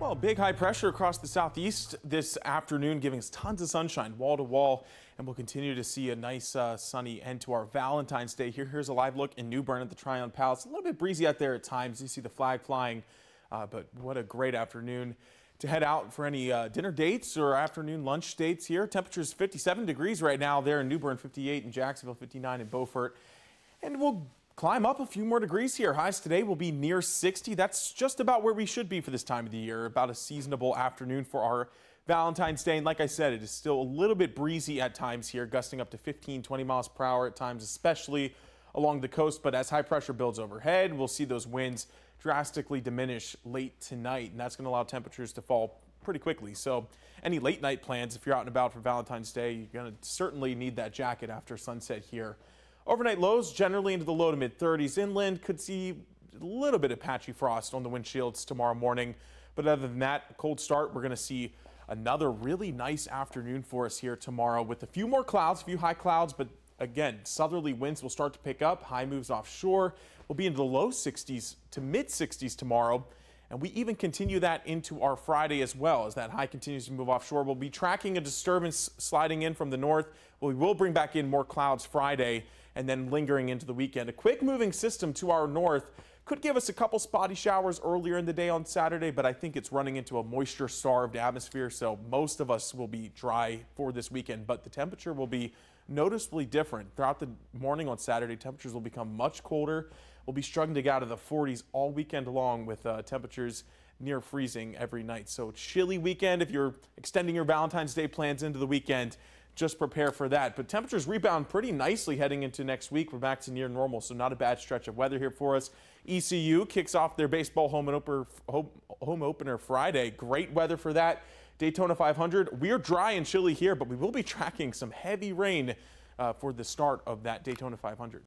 Well, big high pressure across the southeast this afternoon, giving us tons of sunshine wall to wall, and we'll continue to see a nice uh, sunny end to our Valentine's Day. Here, here's a live look in New Bern at the Tryon Palace. A little bit breezy out there at times. You see the flag flying, uh, but what a great afternoon to head out for any uh, dinner dates or afternoon lunch dates here. Temperatures 57 degrees right now there in New Bern, 58 in Jacksonville, 59 in Beaufort, and we'll climb up a few more degrees here. Highs today will be near 60. That's just about where we should be for this time of the year. About a seasonable afternoon for our Valentine's Day. And like I said, it is still a little bit breezy at times here, gusting up to 15, 20 miles per hour at times, especially along the coast. But as high pressure builds overhead, we'll see those winds drastically diminish late tonight. And that's going to allow temperatures to fall pretty quickly. So any late night plans, if you're out and about for Valentine's Day, you're going to certainly need that jacket after sunset here Overnight lows generally into the low to mid 30s. Inland could see a little bit of patchy frost on the windshields tomorrow morning. But other than that, cold start, we're going to see another really nice afternoon for us here tomorrow with a few more clouds, a few high clouds, but again, southerly winds will start to pick up. High moves offshore. We'll be into the low 60s to mid 60s tomorrow. And we even continue that into our Friday as well as that high continues to move offshore. We'll be tracking a disturbance sliding in from the north. We will bring back in more clouds Friday and then lingering into the weekend. A quick moving system to our north could give us a couple spotty showers earlier in the day on Saturday, but I think it's running into a moisture starved atmosphere, so most of us will be dry for this weekend. But the temperature will be noticeably different throughout the morning on Saturday. Temperatures will become much colder. We'll be struggling to get out of the 40s all weekend long with uh, temperatures near freezing every night. So chilly weekend if you're extending your Valentine's Day plans into the weekend just prepare for that. But temperatures rebound pretty nicely heading into next week. We're back to near normal, so not a bad stretch of weather here for us. ECU kicks off their baseball home opener, home opener Friday. Great weather for that. Daytona 500. We're dry and chilly here, but we will be tracking some heavy rain uh, for the start of that Daytona 500.